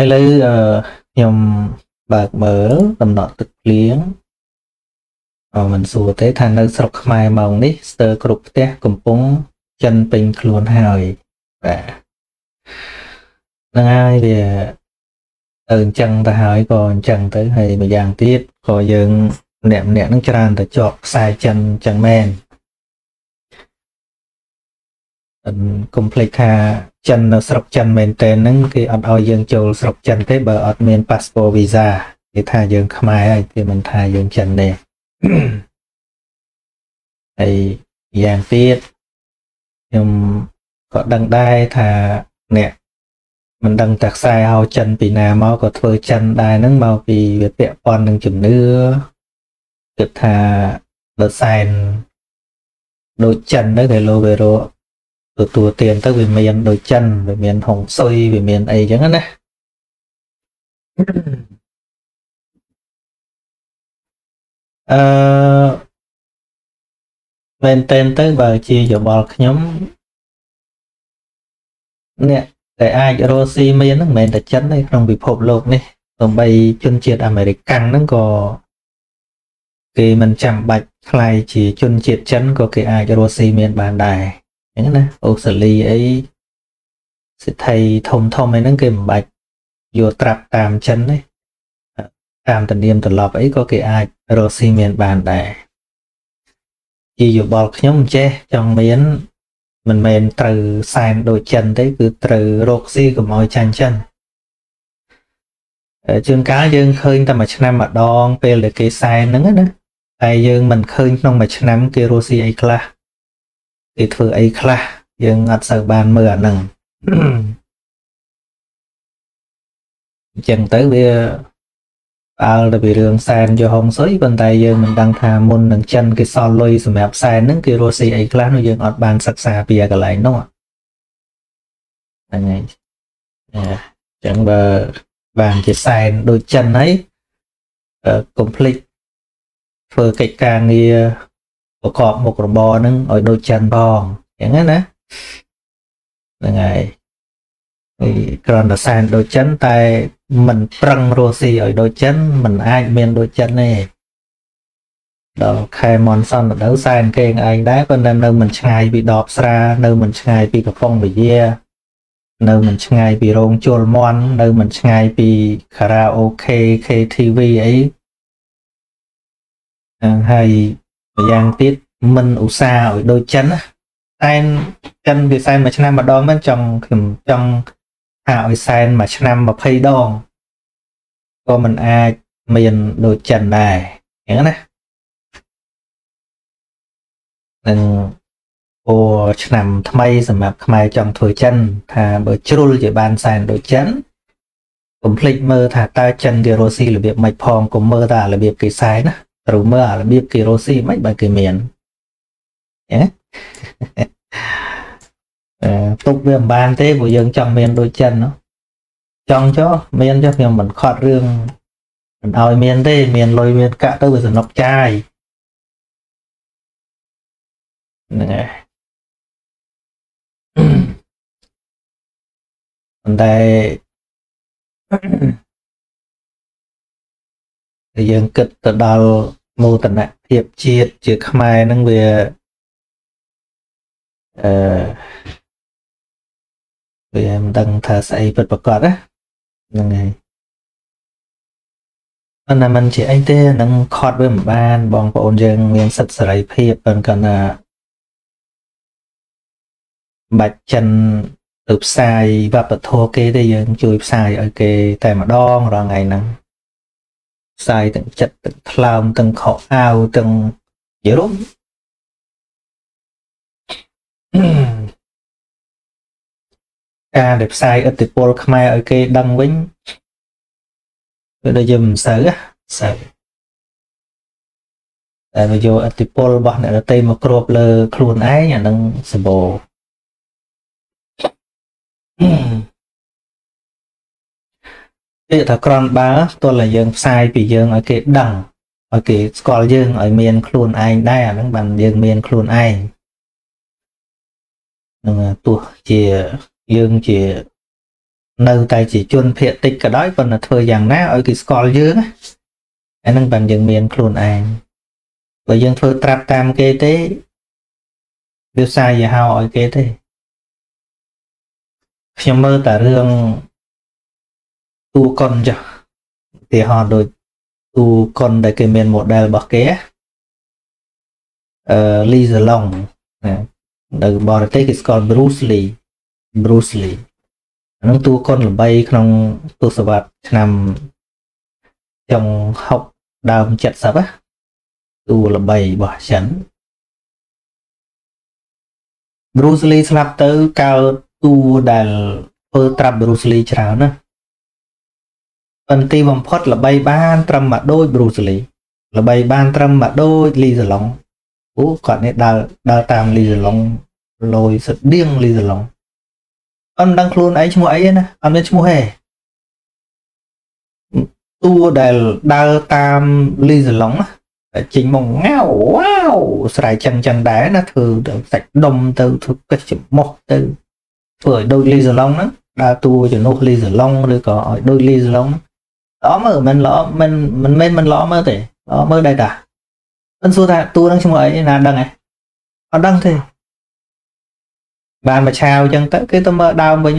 ឥឡូវខ្ញុំបើកមើលដំណក់ទឹកភ្លៀងអមិនសួរទេថានៅស្រុកខ្មែរម៉ោងនេះស្ទើរគ្រប់ផ្ទះកំពុងចិនពេញខ្លួនហើយបាទហ្នឹងហើយវាទៅអញ្ចឹងទៅហើយក៏អញ្ចឹងទៅហើយម្យ៉ាងទៀតក៏យើងម្នាក់ម្នាក់នឹងច្រើនតែជាប់ខ្សែចិនអញ្ចឹងមែន កុំភ្លេចថាចិននៅស្រុកចិនមែនតើហ្នឹងគេអត់ឲ្យយើងចូលស្រុកចិនទេបើអត់មាន passport visa គេថាយើងខ្មែរហើយគេមិនថាយើងចិនទេហើយយ៉ាងទៀតខ្ញុំក៏ដឹងដែរថាអ្នកមិនដឹងតែខ្សែហៅចិនពីណាមកក៏ធ្វើចិនដែរហ្នឹងមកពីវាពាក់ព័ន្ធនឹងជំនឿគិតថាបើសែនដូចចិនទៅគេលោវេរោ ទទួលទានទៅវាមានដូចចិនវាមានហុងស៊ុយវាមានអីចឹងណាអឺមែនតែនទៅបើជាយោបល់ខ្ញុំអ្នកដែលអាចរស់ស៊ីមានហ្នឹងមិនមែនតែចិនទេក្នុងពិភពលោកនេះទំបីជនជាតិអាមេរិកកាំងហ្នឹងក៏គេមិនចាំបាច់ខ្លាយជាជនជាតិចិនក៏គេអាចរស់ស៊ីមានបានដែរ អញ្ចឹងណាអូស្ត្រាលីអីសិទ្ធិធំធំអីហ្នឹងគេមិនបាច់យកត្រាប់តាមចិនទេតាមតនៀមត្រឡប់អីក៏គេអាចរកស៊ីមានបានដែរជាយោបល់ខ្ញុំចេះចង់មានមិនមែនត្រូវសែនដូចចិនទេគឺត្រូវរកស៊ីកុំឲ្យចាញ់ចិនជួនកាលយើងឃើញតែមួយឆ្នាំម្ដងពេលដែលគេសែនហ្នឹងណាតែយើងមិនឃើញក្នុងមួយឆ្នាំគេរកស៊ីអីខ្លះ គេធ្វើអីខ្លះយើងអត់សូវបានមើលអាហ្នឹងអញ្ចឹងទៅវាផ្អើលទៅពីរឿងសែនយកហុងស៊ុយប៉ុន្តែយើងមិនដឹងថាមុននឹងចិនគេសល់លុយសម្រាប់សែនហ្នឹងគេរស់ស៊ីអីខ្លះនោះយើងអត់បានសិក្សាពីកន្លែងនោះហ្នឹងហើយអញ្ចឹងបើបានជាសែនដូចចិនហើយកុំភ្លេចធ្វើកិច្ចការងារ ប្រកបមុខរបរហ្នឹងឲ្យដូចចិនផងអញ្ចឹងណាហ្នឹងហើយហើយគ្រាន់តែសែនដូចចិនតែមិនប្រឹងរស់ស៊ីឲ្យដូចចិនមិនអាចមានដូចចិនទេដល់ខែមនសន្តិដៅសែនគេឯងដែរប៉ុន្តែនៅមិនឆ្ងាយពីដបស្រា នៅមិនឆ្ងាយពីកំពង់វិយានៅមិនឆ្ងាយពីរោងជលមន់នៅមិនឆ្ងាយពីខារ៉ាអូខេ KTV អីហើយ ម្យ៉ាងទៀតមិនឧស្សាហ៍ឲ្យដូចចិនណាតែចិនវាសែនមួយឆ្នាំម្ដងមិនចង់ខ្ញុំចង់ថាឲ្យសែនមួយឆ្នាំ20ដងក៏មិនអាចមានដូចចិនដែរអញ្ចឹងណានឹងអូឆ្នាំថ្មីសម្រាប់ខ្មែរចង់ធ្វើចិន ថាបើជ្រុលជាបានសែនដូចចិនកុំភ្លេចមើលថាតើចិនគេរស់ស៊ីរបៀបម៉េចផងកុំមើលតែរបៀបគេសែនណា ត្រូវមើលរបៀបគេរស់ស៊ីម៉េចបើគេមានណាទុកវាមិនបានទេព្រោះយើងចង់មានដូចចិនចង់ចុះមានចុះខ្ញុំមិនខត់រឿងមិនឲ្យមានទេ មានលុយមានកាក់ទៅវាសំណុកចាយហ្នឹងហើយប៉ុន្តែយើងគិតទៅដល់ មោទនភាពជាតិជាខ្មែរហ្នឹងវាអឺវាមិនដឹងថាស្អីពិតប្រកបណាហ្នឹងហើយប៉ុន្តែมันជាអីទេនឹងខត់វាមិនបាន បងប្អូនយើងមានសិទ្ធិសេរីភាពប៉ុន្តែគាត់ថាបាច់ចិនទៅផ្សាយវប្បធម៌គេទេយើងជួយផ្សាយឲ្យគេតែម្ដងរាល់ថ្ងៃហ្នឹង ផ្សាយទាំងចិត្តទាំងថ្លើមទាំងខោអាវទាំងនិយាយរួមការដែលផ្សាយឥទ្ធិពលខ្មែរឲ្យគេដឹងវិញវាដូចជាមិនសូវសូវតែវាយកឥទ្ធិពលរបស់អ្នកដទៃមកគ្របលើ ខ្លួនឯងអានឹងសម្បូរ គេថាក្រនបើទល់តែយើងផ្សាយពីយើងឲ្យគេដឹងឲ្យគេស្គាល់យើងឲ្យមានខ្លួនឯងដែរអាហ្នឹងបានយើងមានខ្លួនឯងនឹងទោះជាយើងជានៅតែជាជនភៀកតិចក៏ដោយប៉ុន្តែធ្វើយ៉ាងណាឲ្យគេស្គាល់យើងណាអាហ្នឹងបានយើងមានខ្លួនឯងបើយើងធ្វើត្រាប់តាមគេទេវាសាយហៅឲ្យគេទេខ្ញុំមើលតែរឿង តួកុនចាស់ឧទាហរណ៍ដូចតួកុនដែលគេមាន model របស់គេអឺ Lee Zalong នៅបរទេសគេស្គាល់ Bruce Lee Bruce Lee ហ្នឹងតួកុនល្បីក្នុងទសវត្សរ៍ឆ្នាំចុង60ដើម70ណាតួល្បីរបស់ចិន Bruce Lee ស្លាប់ទៅកើតតួដែលធ្វើត្រាប់ Bruce Lee ច្រើនណា ប៉ុន្តែបំផុតល្បីបានត្រឹមមកដូច Bruce Lee ល្បីបានត្រឹមមកដូច Lee Salong អូគាត់នេះដើរដើរតាម Lee Salong លយស្តៀង Lee Salong អត់ដឹងខ្លួនឯងឈ្មោះអីទេណាអត់មានឈ្មោះទេតួដែលដើរតាម Lee Salong ចេញមកងៅវ៉ាវស្រ័យចឹងចឹងដែរណាធ្វើសាច់ដុំទៅធ្វើកេះច្រមុះទៅធ្វើឲ្យដូចលីសាឡុងហ្នឹងដើរតួជំនួសលីសាឡុងឬក៏ឲ្យដូចលីសាឡុងល្អមើលមិនល្អមិនមិនមែនមិនល្អមើលទេល្អមើលដែរតាមិនសួរថាតួហ្នឹង ឈ្មោះអីណាដឹងហ៎អត់ដឹងទេបានមកឆាវអញ្ចឹងទៅគេទៅមើលដើមវិញ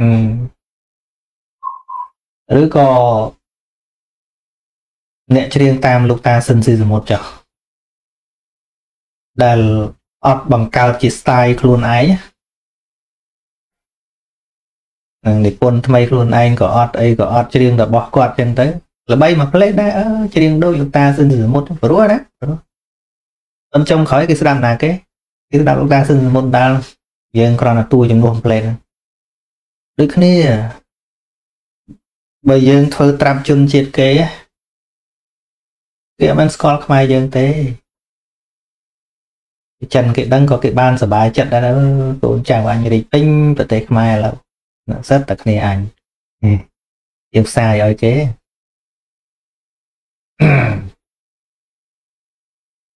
អឺឬក៏អ្នកច្រៀងតាមលោកតាស៊ិនស៊ីសមុទ្រចុះដែលអត់បង្កើតជា style ខ្លួនឯង នឹងនិពន្ធថ្មីខ្លួនឯងក៏អត់អីក៏អត់ច្រៀងរបស់គាត់ចឹងទៅល្បីមួយផ្លេតដែរអឺច្រៀងដូចលោកតាស៊ិនសមុទ្រព្រោះណាព្រោះអញ្ចឹងក្រោយគេស្ដាប់ណាគេគេស្ដាប់លោកតាស៊ិនសមុទ្រដែលយើងគ្រាន់តែតួចំនួនផ្លេតដូចគ្នាបើយើងធ្វើត្រាប់ជនជាតិគេគេអត់បានស្គាល់ខ្មែរយើងទេចិនគេដឹងក៏គេបានសុបាយចិត្តដែរកូនចៅអញរីកពេញប្រទេសខ្មែរឥឡូវ សិតតែគ្នាអញយើងផ្សាយឲ្យគេ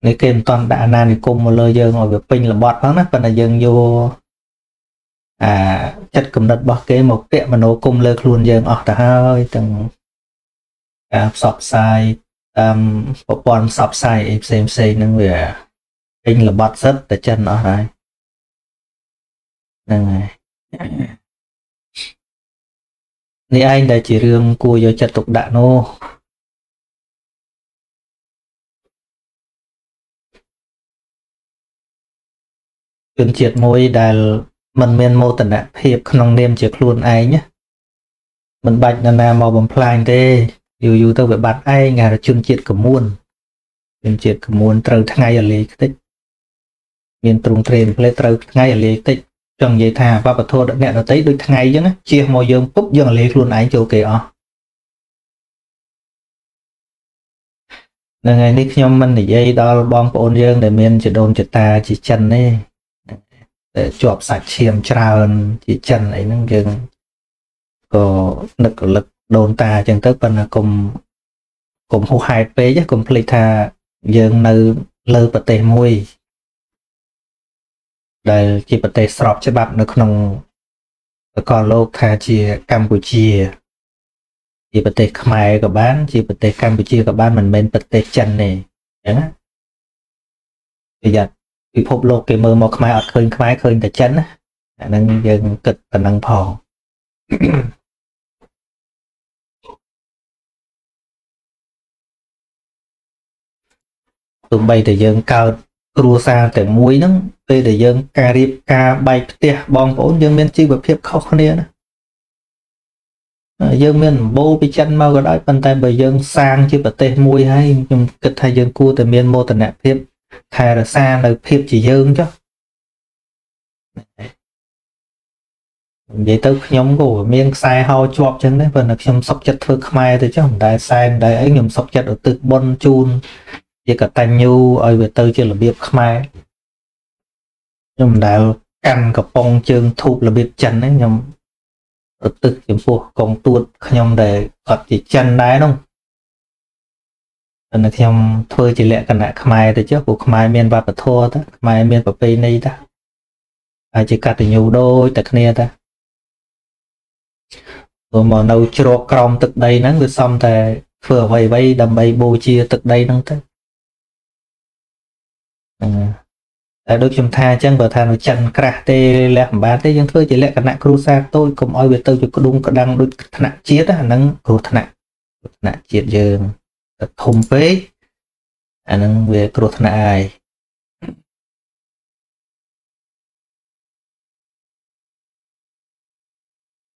នេះគេមិនតន់ដាក់អាណានិគមមកលើយើងឲ្យវាពេញល្បត់ផងណាប៉ុន្តែយើងយកអាចិត្តគំនិតរបស់គេមកពាក់មโนគមលើខ្លួនយើងអស់ទៅហើយទាំងការផ្សព្វផ្សាយតាមប្រព័ន្ធផ្សព្វផ្សាយអីផ្សេងផ្សេងហ្នឹងវាពេញល្បត់សិតតែចិនអស់ហើយហ្នឹងហើយ នេះឯងដែលជារឿងគួរយកចិត្តទុកដាក់នោះជនជាតិមួយដែលมันមានមោទនភាពក្នុងនាមជាខ្លួនឯងមិនបាច់នរណាមកបំផ្លាញទេយូរយូរទៅវាបាត់ឯងអាជនជាតិកមួនជនជាតិកមួនត្រូវថ្ងៃអលេខ្ទេចមានទ្រង់ទ្រេនផ្លេត្រូវថ្ងៃអលេតិច ចង់និយាយថាវប្បធម៌អ្នកដតីដូចថ្ងៃអញ្ចឹងជៀសមកយើងពុបយើងអលេខ្លួនឯងចូលគេអស់នឹងថ្ងៃនេះខ្ញុំមិននិយាយដល់បងប្អូនយើងដែលមានចដូនចតាជាចិនទេតែជាប់សាច់ឈាមច្រើនជាចិនអីហ្នឹងយើងក៏នឹករលឹកដូនតាអញ្ចឹងទៅប៉ុន្តែកុំកុំហួសហេតុពេកកុំភ្លេចថាយើងនៅលើប្រទេសមួយ ដែលជាប្រទេសស្របច្បាប់នៅក្នុងប្រកបលោកថាជាកម្ពុជា ជាប្រទេសខ្មែរក៏បាន ជាប្រទេសកម្ពុជាក៏បានមិនមែនប្រទេសចិនទេអញ្ចឹងណាប្រយ័ត្នពិភពលោកគេមើលមកខ្មែរអត់ឃើញខ្មែរឃើញតែចិនណាអាហ្នឹងយើងគិតប៉ុណ្ណឹងផងទោះបីតែយើងកើត គ្រួសារតែមួយហ្នឹងពេលដែលយើង ការរៀបការបែកផ្ទះបងប្អូនយើងមានជីវភាពខុសគ្នាណាយើងមានដំបូលពីចិនមកក៏ដោយប៉ុន្តែបើយើងសាងជាប្រទេសមួយហើយខ្ញុំគិតថាយើងគួរតែមានមោទនភាពថែរក្សានៅភាពជាយើងចុះនិយាយទៅខ្ញុំក៏មានខ្សែហោជាប់ចឹងដែរប៉ុន្តែខ្ញុំសុកចិត្តធ្វើខ្មែរទៅចុះមិនដែលសែនមិនដែលអីខ្ញុំសុកចិត្តឧទ្ទិសបុណ្យជូន ជាកតញ្ញូឲ្យវាទៅជារបៀបខ្មែរខ្ញុំមិនដែលកាន់កំប៉ុងជើងធូបរបៀបចិនហ្នឹងខ្ញុំរទឹកចំពោះកងទួតខ្ញុំដែលគាត់ជាចិនដែរនោះតែខ្ញុំធ្វើជាលក្ខណៈខ្មែរទៅចុះព្រោះខ្មែរមានវប្បធម៌ទៅខ្មែរមានប្រពៃណីទៅហើយជាកតញ្ញូដូចតែគ្នាតាព្រោះមកនៅជ្រកក្រោមទឹកដីហ្នឹងវាសំតែធ្វើអ្វីអ្វីដើម្បីបូជាទឹកដីហ្នឹងទៅហ្នឹង តែដូចខ្ញុំថាអញ្ចឹងបើថានៅចិនក្រាស់ទេលះមិនបានទេយើងធ្វើជាលក្ខណៈគ្រួសារតូចកុំឲ្យវាទៅជាក្ដុងក្តាំងដូចថ្នាក់ជាតិអាហ្នឹងគ្រោះថ្នាក់ថ្នាក់ជាតិយើងធំពេកអាហ្នឹងវាគ្រោះថ្នាក់ហើយ